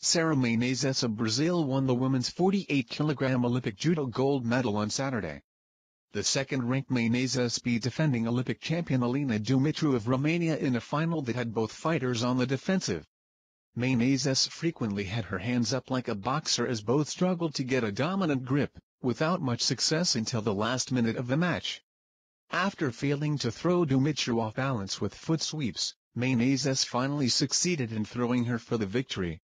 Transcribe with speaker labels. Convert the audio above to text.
Speaker 1: Sarah Menezes of Brazil won the women's 48kg Olympic judo gold medal on Saturday. The second-ranked Menezes beat defending Olympic champion Alina Dumitru of Romania in a final that had both fighters on the defensive. Menezes frequently had her hands up like a boxer as both struggled to get a dominant grip, without much success until the last minute of the match. After failing to throw Dumitru off balance with foot sweeps, Menezes finally succeeded in throwing her for the victory.